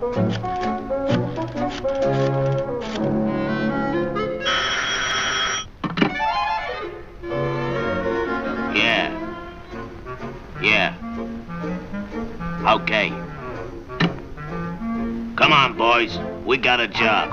Yeah. Yeah. Okay. Come on, boys. We got a job.